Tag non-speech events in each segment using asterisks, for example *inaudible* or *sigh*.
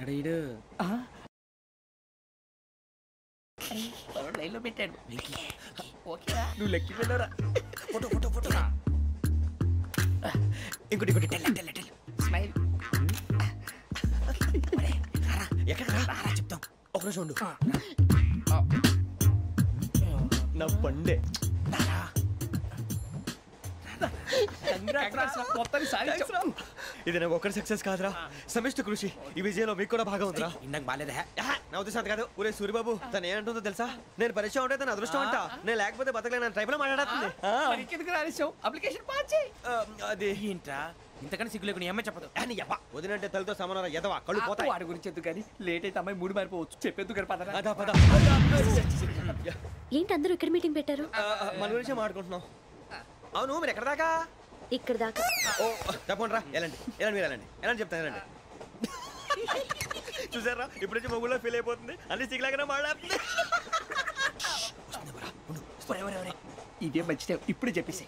అడీడు లైన్లో పెట్టాడు. ఓకేరా. నువ్వు లెక్కి వెళ్ళరా? ఫోటో ఫోటో ఫోటో ఇంకోటి ఇంకోటి టెల్ టెల్ టెల్. స్మైల్. ఎక్కడ రారా చెప్తాం. ఒక ఉండు. నా పండే. సాధించాం ఇది నాకు ఒక్కరి సక్సెస్ కాదురా సమిష్టి కృషి ఈ విజయంలో మీకు కూడా భాగం ఉందిరా ఇందాక బాగాలేదా నా ఉద్దేశం కాదు ఊరే సూర్యబాబు తను ఏమంటుందో తెలుసా నేను పరిచయం ఉంటే తన అదృష్టం అంట నేను లేకపోతే బతకలేను ట్రైబ్లో మాట్లాడుతుంది అప్లికేషన్ పాస్ చేయి అది ఏంట్రా ఇంతకన్నా సిగ్గు లేకుండా ఏమై చెప్పదు అని యవ్వ, వదినంటే తలతో సమానం ఎదవా కళ్ళు పోతాయి వాడి గురించి ఎందుకు కానీ లేట్ అయితే అమ్మాయి మూడు మారిపోవచ్చు చెప్పేందుకు కానీ పద ఏంటి అందరూ ఇక్కడ మీటింగ్ పెట్టారు మన గురించి మాట్లాడుకుంటున్నాం అవును మీరు ఎక్కడ దాకా? ఇక్కడ దాకా. ఓ తప్పకుండా రా వెళ్ళండి. వెళ్ళండి మీరు వెళ్ళండి. వెళ్ళండి చెప్తాను వెళ్ళండి. *laughs* చూసారా? ఇప్పుడు నుంచి మొగుల్లో ఫీల్ అయిపోతుంది. అన్ని సిగ్లాగానే మాట్లాడుతుంది. ఇదే మంచి టైం ఇప్పుడు చెప్పేసి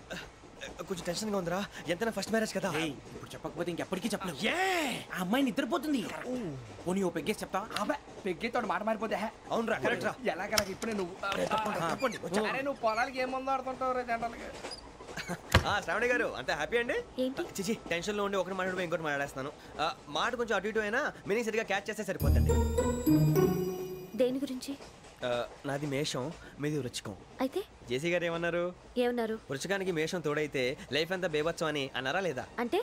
కొంచెం టెన్షన్గా ఉందిరా. ఎంతైనా ఫస్ట్ మ్యారేజ్ కదా. ఇప్పుడు చెప్పకపోతే ఇంకెప్పటికీ చెప్పలేవు. ఆ అమ్మాయి నిద్రపోతుంది. పోనీ ఓ పెగ్గేసి చెప్తావా అబ్బా పెగ్గేతో మాట మారిపోతే హే. అవునురా కరెక్ట్ రా. ఎలాగలా ఇప్పుడే నువ్వు? నువ్వు పొలాలకి ఏం మందు ఆడుతుంటావు రే జనరల్గా శ్రావణి గారు అంత హ్యాపీ అండి? ఏంటి? చిచి టెన్షన్లో ఉండి ఒకటి మాట్లాడిపోయి ఇంకోటి మాట్లాడేస్తాను. మాట కొంచెం అటు ఇటు అయినా మీనింగ్ సరిగా క్యాచ్ చేస్తే సరిపోతుంది దేని గురించి? నాది మేషం మీది వృచ్చికం. అయితే? జేసీ గారు ఏమన్నారు? ఏమన్నారు? వృచ్చికానికి మేషం తోడైతే లైఫ్ అంతా బేబత్సం అని అన్నారా లేదా? అంటే?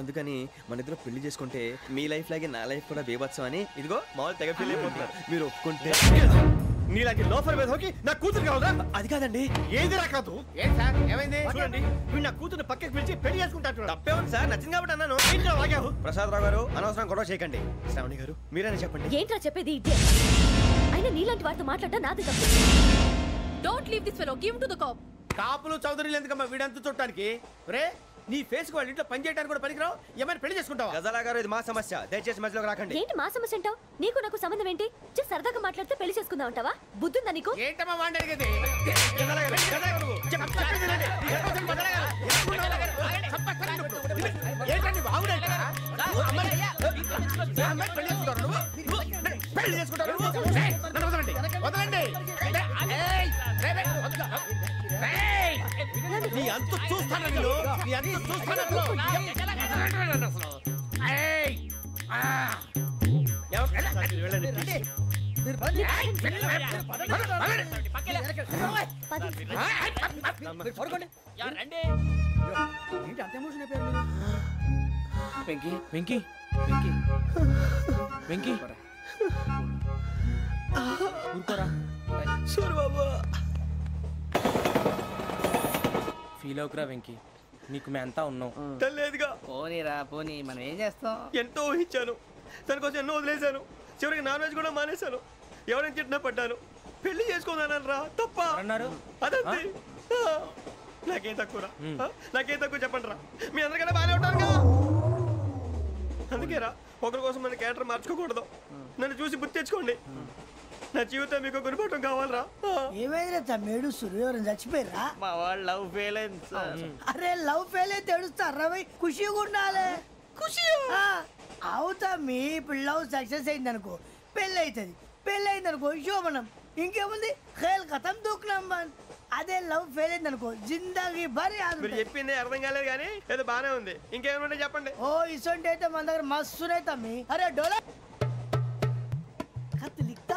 అందుకని మన ఇద్దరు పెళ్ళి చేసుకుంటే మీ లైఫ్ లాగే నా లైఫ్ కూడా బేబత్సం అని. ఇదిగో మామూలు తెగ పెళ్ళి అయిపోతున్నారు. మీరు ఒప్పుకుంటే నీలాంటి లోఫర్ మీద హోకి నా కూతురు కావదా అది కాదండి. ఏది రాకాదు ఏం సార్? ఏమైంది? చూడండి వీడు నా కూతురు పక్కకి పిలిచి పెళ్ళి చేసుకుంటాడు. తప్పే ఉంది సార్? నచ్చింది కాబట్టి అన్నాను. ఏంటో వాగావు ప్రసాద్ రావు గారు అనవసరం గొడవ చేయకండి. శ్రావణి గారు మీరైనా చెప్పండి. ఏంట్రా చెప్పేది ఇదే అయినా నీలాంటి వారితో మాట్లాడటం నాది తప్పు. Don't leave this fellow give to the cop కాపులు చౌదరులు ఎందుకమ్మా? వీడంతా చూడటానికి రే నీ ఫేస్ వాళ్ళ ఇంట్లో పని చేయడానికి కూడా పనికిరావు? ఏమైనా పెళ్ళి చేసుకుంటావా? గజాలా గారు ఇది మా సమస్య. దయచేసి మధ్యలోకి రాకండి. ఏంటి మా సమస్య అంటావు? నీకు నాకు సంబంధం ఏంటి? సరదాగా మాట్లాడితే పెళ్ళి చేసుకుందాం అంటావా? బుద్ధుందా నీకు? ఏంటమ్మా వాడిని అడిగేది. ఏంటండి పెళ్ళి చేసుకుంటారు? వదలండి. వదలండి. నీ అంత చూస్తాను నేను? నీ అంత చూస్తాను అసలు. వెళ్ళండి. వెంకీ. వెంకీ. వెంకీ. వెంకీ. ఊరుకోరా. ఫీల్ అవుకురా వెంకీ. నీకు మేమంతా ఉన్నాం. తెలియదుగా. పోనీరా పోనీ మనం ఏం చేస్తాం? ఎంతో ఊహించాను. తన కోసం ఎన్నో వదిలేశాను. చివరికి నాన్ వెజ్ కూడా మానేశాను. ఎవరైనా తిట్టినా పడ్డాను. పెళ్ళి చేసుకుందానని రా తప్ప. అన్నారు అదంతే. ఆ, నాకేం తక్కువ నాకేం తక్కువ చెప్పండి రా మీ అందరికన్నా బాగానే ఉంటారు కదా. అందుకే రా ఒకరి కోసం మన క్యారెక్టర్ మార్చుకోకూడదు. నన్ను చూసి గుర్తు తెచ్చుకోండి. నా జీవితం మీకు గుణపాఠం కావాలరా? ఏమైనా తమ్మేడు సురవరం చచ్చిపోయిరా మా వాళ్ళు లవ్ ఫెయిల్ అయింది అరే లవ్ ఫెయిల్ అయితే తెడుస్తారు రవి ఖుషిగా ఉండాలి. ఖుషి అవుతా మీ ఇప్పుడు లవ్ సక్సెస్ అయింది అనుకో పెళ్ళి అవుతుంది పెళ్ళి అయింది అనుకో శోభనం. ఇంకేముంది? ఖేల్ కథం దూకునాం బాన్. అదే లవ్ ఫెయిల్ అయింది అనుకో జిందాగి భారీ మీరు చెప్పింది అర్థం కాలేదు కానీ ఏదో బానే ఉంది. ఇంకేమంటే చెప్పండి. ఓ ఇసొంటి అయితే మన దగ్గర మస్తునైతే అమ్మి అరే డోలా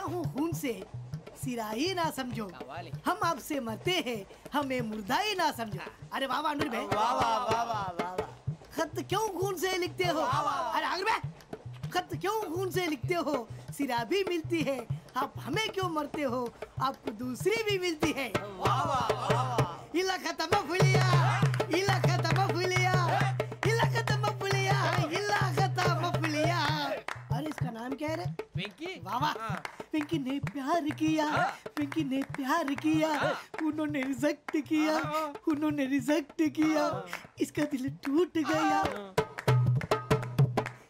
हूँ खून से। सिरा ही ना समझो। हम आपसे मरते हैं हमें मुर्दा ही ना समझो। अरे वाह अनुर भाई। खत क्यों खून से लिखते हो? अरे अनुर भाई खत क्यों खून से लिखते हो? सिरा भी मिलती है आप हमें क्यों मरते हो? आपको दूसरी भी मिलती है। इला खत्म फुलिया क्या है रे వెంకీ वाह वाह पिंकी ने प्यार किया पिंकी ने प्यार किया उन्होंने रिजेक्ट किया उन्होंने रिजेक्ट किया इसका दिल टूट गया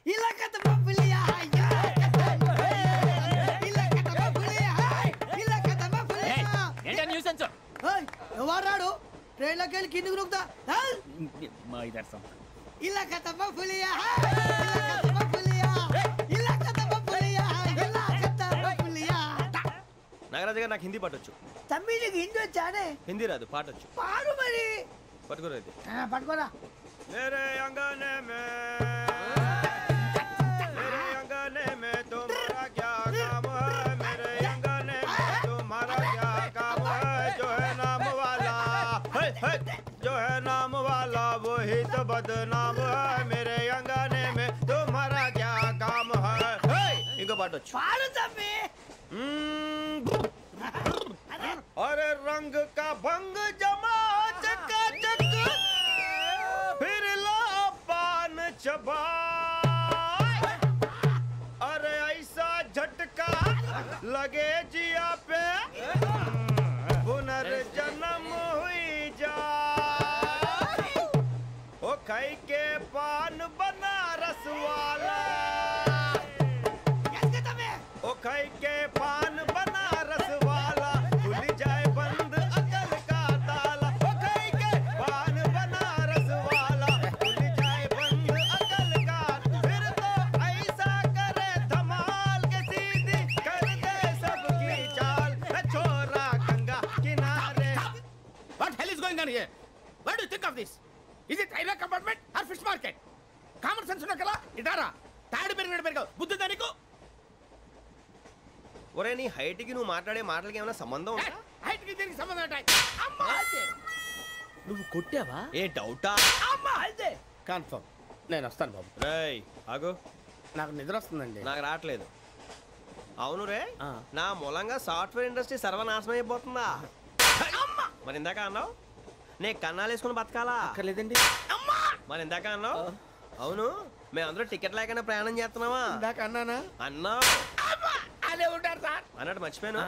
इलाका तो बबलिया इलाका तो बबलिया इलाका तो बबलिया ఏంటా న్యూసెన్స్ నాకు హిందీ పాటొచ్చు తమ్మి నీకు హిందీ వచ్చానే హిందీ రాదు పాటొచ్చు పాడు మరి పట్టుకోరైతే ఆ, పట్టుకోరా मेरे अंगने में मेरे अंगने में तुम्हारा क्या काम है मेरे अंगने में तुम्हारा क्या काम है जो है नाम वाला है, है, जो है नाम वाला वही तो बदनाम है मेरे अंगने में तुम्हारा क्या काम है है, इनको बाटो పాడు తమ్మి अरे रंग का भंग जमा चका चक, फिर ला पान चबा अरे ऐसा झटका लगे जिया पे, पुनर्जन्म हुई जा। ओ खाई के What do you think of this? Is it railway compartment or fish market? Common sense ఉన్నా కదా? ఇటారా? తాడు పెరిగినట్టు పెరిగావు. బుద్ధి దానికి ఒరే నీ హైట్కి నువ్వు మాట్లాడే మాటలకి ఏమైనా సంబంధం ఉందా? హైట్కి దీనికి సంబంధం ఉంటాయి అమ్మా! అదే నువ్వు కొట్టావా? ఏ డౌటా? అమ్మా! అదే కన్ఫర్మ్ నేను వస్తాను బాబు. రేయ్ ఆగు. నాకు నిద్ర వస్తుందండి. నాకు రావట్లేదు. అవును రే. నా మూలంగా సాఫ్ట్వేర్ ఇండస్ట్రీ సర్వనాశనం అయిపోతుందా? మరి ఇందాక అన్నావు? నే కన్నాలు వేసుకుని బతకాలా? అక్కర్లేదండి. మరి ఇందాక అన్నావు? అవును మేమందరూ టికెట్ లేకుండా ప్రయాణం చేస్తున్నావా ఇందాక అన్నానా? అన్నావు. అమ్మా! అదే ఉంటారు సార్. అన్నట్టు మర్చిపోయాను.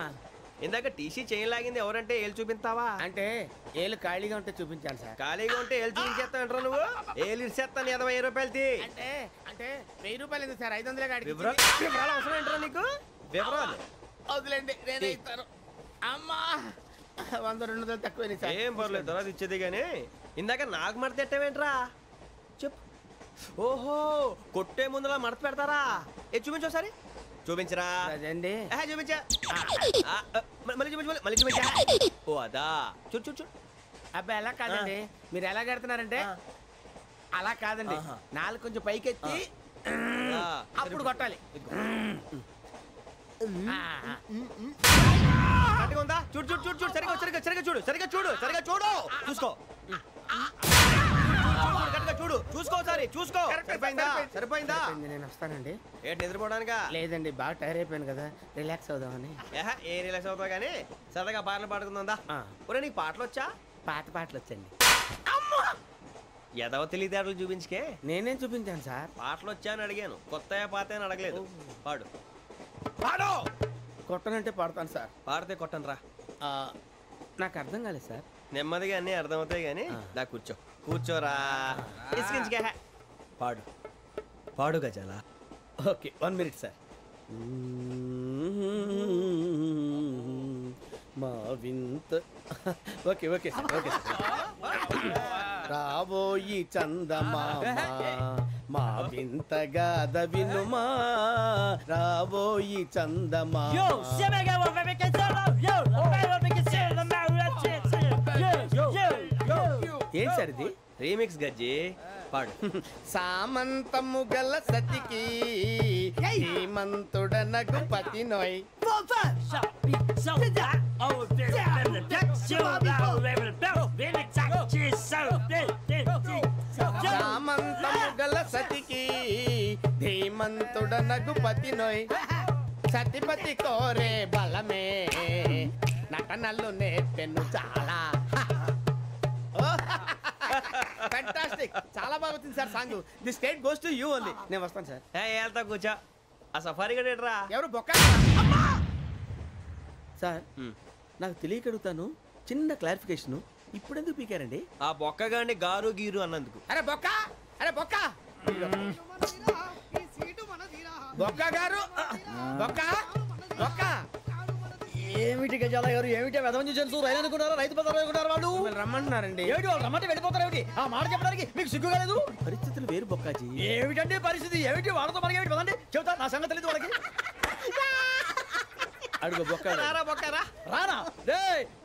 ఇందాక టీసీ చైన్ లాగింది ఎవరంటే ఏళ్ళు చూపిస్తావా? అంటే ఏళ్ళు ఖాళీగా ఉంటే చూపించాను సార్. ఖాళీగా ఉంటే ఏళ్ళు చూపించేస్తావు నువ్వు? ఏళ్ళు ఇచ్చేస్తాను ఇరవై ఐదు రూపాయలది అంటే అంటే వెయ్యి రూపాయలు ఎందుకు సార్? ఐదు వందలే వివరాలు వివరాలు అవసరం ఏంట్రా నీకు? వివరాలు. వదిలేండి నేనే ఇస్తాను. అమ్మా! వంద రెండు వందలు తక్కువ సార్. ఏం పర్లేదు తర్వాత ఇచ్చేది కానీ ఇందాక నాకు మడత పెట్టావేంట్రా? చెప్పు. ఓహో కొట్టే ముందులా మడత పెడతారా? ఏ చూపించు ఒకసారి. చూపించరా? అదండి చూపించా. మళ్ళీ చూపించు మళ్ళీ- చూపించా. ఓ అదా. చూడు చూడు చూడు. అబ్బాయి ఎలా కాదండి. మీరు ఎలా కడుతున్నారంటే. అలా కాదండి. నాలుగు కొంచెం పైకెత్తి అప్పుడు కొట్టాలి. కరెక్ట్గా ఉందా? చూడు చూడు చూడు చూడు సరిగా సరిగా సరిగా చూడు సరిగా చూడు సరిగా చూడు. చూసుకో. చూడు, చూసుకో ఒకసారి చూసుకో. సరిపోయిందా? సరిపోయింది. నేను వస్తానండి. ఏంటి నిద్రపోవడానికా? లేదండి బాగా టైర్ అయిపోయాను కదా రిలాక్స్ అవుదామని. ఏహ, ఏ రిలాక్స్ అవుతావు కానీ? సరదాగా పాటలు పాడుకుందా. ఒరే నీకు పాటలు వచ్చా పాత పాటలు వచ్చండి ఎదవ తెలివితేటలు చూపించుకే? నేనేం చూపించాను సార్? పాటలు వచ్చా అని అడిగాను. కొత్త పాత అని అడగలేదు. పాడు. పాడు! కొట్టనంటే పాడతాను సార్. పాడితే కొట్టను రా ఆ, నాకు అర్థం కాలేదు సార్. నెమ్మదిగా అన్నీ అర్థమవుతాయి కానీ దా కూర్చో. కూర్చోరా. పాడు. పాడు గజాల? Okay one minute sir. మా వింత. Okay okay sir okay sir. *laughs* రాబోయి చందమామ. *laughs* మా వింత గాథ వినుమా. రాబోయి చందమా. ఏం సార్ ఇది? రీమిక్స్ గజ్జి? పాడు. సామంతము గల సతికి హేమంతుడనగు పతి నోయ్. గల సతికి ధీమంతుడనగు పతి నోయ్ సతిపతి కోరే బలమే నటనలు నేర్పెను చాలా. ఫ్యాంటాస్టిక్ చాలా బాగా వచ్చింది sir song. The state goes to you only. నేను వస్తాను సార్. వెళ్తా కూర్చో. ఆ సఫారీ గడేట్రా ఎవరు బొక్క? సార్ నాకు తెలియక అడుగుతాను. చిన్న క్లారిఫికేషన్. ఇప్పుడెందుకు పీకారండి? ఆ బొక్క గాని గారు గీరు అన్నందుకు. అరే బొక్క! అరే బొక్క! బొక్క గారు! బొక్క! బొక్క! ఏమిటి గజాల గారు? ఏమిటి వెదవం చూసాను రైలు అనుకున్నారా? రైతు బజార్ అనుకున్నారు వాళ్ళు? రమ్మంటున్నారండి. ఏమిటి వాళ్ళు రమ్మంటే వెళ్ళిపోతారు ఏమిటి? ఆ మాట చెప్పడానికి మీకు సిగ్గు కాలేదు? పరిస్థితులు వేరు బొక్కాజీ. ఏమిటండి పరిస్థితి? ఏమిటి వాళ్ళతో మనకి ఏమిటి? పదండి. చెబుతా నా సంగతి తెలియదు వాళ్ళకి. *laughs* అడుగు బొక్క రారా బొక్కరా రానా? రే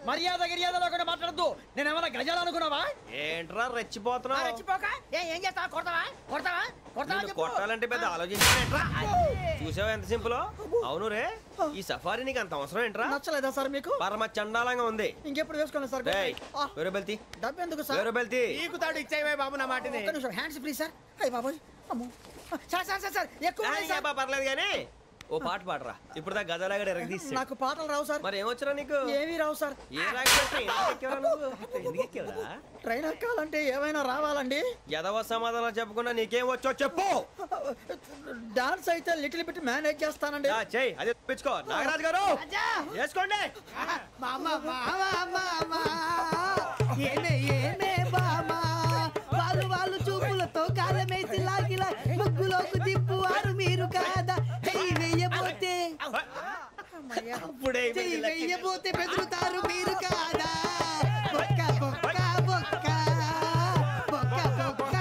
మర్యాద గిర్యాద లేకుండా మాట్లాడద్దు. నేను ఏమైనా గజాలు అనుకున్నావా? ఏంట్రా రెచ్చిపోతున్నావు? రెచ్చిపోక. ఏ చేస్తావా? కొడతావా? కొడతావా. కొట్టాలంటే పెద్ద ఆలోచించానేంట్రా చూసావా ఎంత సింపుల్? అవును రే ఈ సఫారీ నీకు అంత అవసరం ఏంట్రా? నచ్చలేదా సార్ మీకు? పరమ చండాలంగా ఉంది. ఇంకెప్పుడు వేసుకోండి సార్? వేరే బెల్తి. డబ్బు ఎందుకు సార్? వేరే బెల్తి. నీకు తాడు ఇచ్చేవే బాబు నా మాటని. Hands free sir. అయ్యి బాబోయ్. అమ్మో. సార్ సార్ సార్ ఎక్కువ పర్లేదు కానీ ఓ పాట పాడరా. ఇప్పుడు దా గదలాగడ ఎరగ తీసి నాకు పాటలు రావు సార్. మరి ఏమొచ్చరా నీకు? ఏమీ రావు సార్. ఏ ట్రైన్ ఎక్కాలంటే ఏమైనా రావాలండి? ఎదవ సమాధానం చెప్పకుండా నీకేం వచ్చో చెప్పు. డాన్స్ అయితే లిటిల్ బిట్ మేనేజ్ చేస్తానండి. యా, చెయ్ అదే తెప్పించుకో నాగరాజు గారు ఏమే ఏమే బామ. వాళ్ళు వాళ్ళు చూపులతో కాలమేసి లాగిలా ముగ్గులోకి తిప్పువారు. అప్పుడే వెయ్యబోతే బెదురుతారు మీరు కాదా? బొక్క బొక్క బొక్క. బొక్క.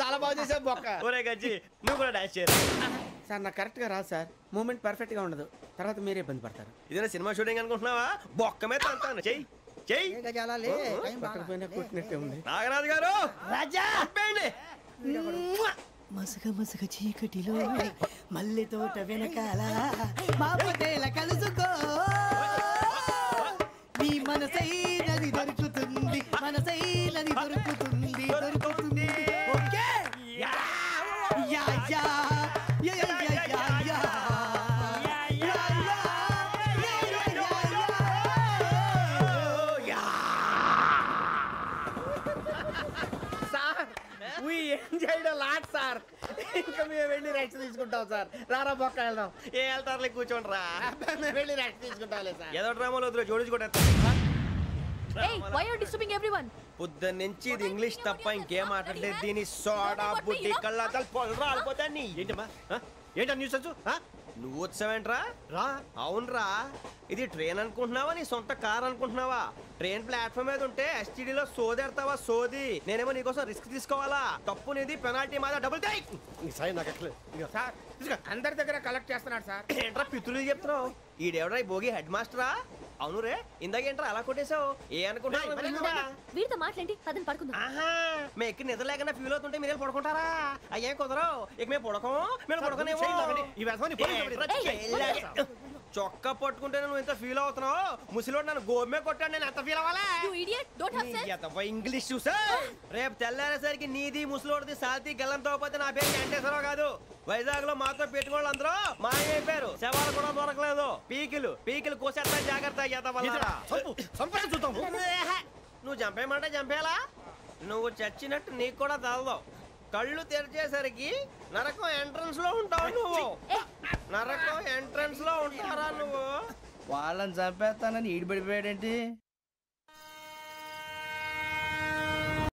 చాలా బాగా చేసావు బొక్క. ఒరే గజ్జి నువ్వు కూడా డాన్స్ చేయరు? సార్ నాకు కరెక్ట్గా రాదు సార్. మూమెంట్ పర్ఫెక్ట్గా ఉండదు. తర్వాత మీరే ఇబ్బంది పడతారు. ఇదేనా సినిమా షూటింగ్ అనుకుంటున్నావా? బొక్క మీద అంటాను. చెయ్యి చెయ్యి. ఏ గజాలా లే. టైం బాగా. కొట్టకపోయినా కొట్టినట్టే ఉంది. నాగరాజు గారు! రాజా! చంపేయండి మసక చీకటిలో మల్లె తోట వెనకాల మా పటేల కలుసుకో. నీ మనసైనది దొరుకుతుంది మనసైనది దొరుకుతుంది దొరుకుతుంది. Lot sir. ఇంకా మేము వెళ్ళి రెస్ట్ తీసుకుంటాం సార్. రారా బొక్క వెళ్దాం. ఏ వెళ్తారులే కూర్చోండి రా. మేము వెళ్ళి రెస్ట్ తీసుకుంటాంలే సార్. ఏదో డ్రామాలో వద్దు జోడించుకుంటా Hey, why are you disturbing everyone? పొద్దున్న నుంచి ఇది ఇంగ్లీష్ తప్ప ఇంకేం మాట్లాడలేదు. దీని సోడా బుద్ధి కళ్ళ పొలం రాలిపోతా నీ ఏంటమ్మా? ఏంటా న్యూస్ వచ్చు ఆ? నువ్వు వచ్చావేంట్రా? రా. అవునరా. ఇది ట్రైన్ అనుకుంటున్నావా? నీ సొంత కార్ అనుకుంటున్నావా? ట్రైన్ ప్లాట్ఫామ్ మీద ఉంటే STD లో సోదేడతావా? సోది. నేనేమో నీకోసం రిస్క్ తీసుకోవాలా? తప్పు నీది పెనాల్టీ మాదా డబుల్ టై! సాయి నాకు. సార్ అందరి దగ్గర కలెక్ట్ చేస్తున్నాడు సార్. ఏంట్రా పితులు చెప్తున్నావు? ఈడెవడ్రా ఈ భోగి హెడ్ మాస్టరా? అవును రే ఇందాకేంట్రా అలా కొట్టేశావు? ఏ అనుకుంటున్నావు వీరితో మాట్లాడి పదని పడుకుందాం. ఆహా మేము ఎక్కి నిద్ర లేకుండా ఫీల్ అవుతుంటే మీరే పడుకుంటారా? అయ్యే కుదరవు ఇక మేము పడకం మేము పడకనేమో. చొక్కా పట్టుకుంటే నువ్వు ఇంత ఫీల్ అవుతున్నావు? ముసలివాడు నన్ను గోమే కొట్టాడు నేను ఎంత ఫీల్ అవ్వాలా? ఇంగ్లీష్ చూసా? రేపు తెల్లారేసరికి నీది ముసలోడిది సాల్తీ గల్లంతో పోతే నా పేరు వెంకటేశ్వరరావు కాదు. వైజాగ్లో మాతో పెట్టుకోళ్ళు అందరూ. మాయమైపోయారు శవాలు కూడా దొరకలేదు. పీకిలు పీకిలు కోసేస్తా జాగ్రత్త. నువ్వు చంపేయమంటే చంపేలా నువ్వు చచ్చినట్టు నీకు కూడా తగదు కళ్ళు తెరిచేసరికి నరకం ఎంట్రన్స్లో ఉంటావు నువ్వు. నరకం ఎంట్రన్స్లో ఉంటారా నువ్వు? వాళ్ళని చంపేస్తానని ఈడిపడిపోయాడేంటి?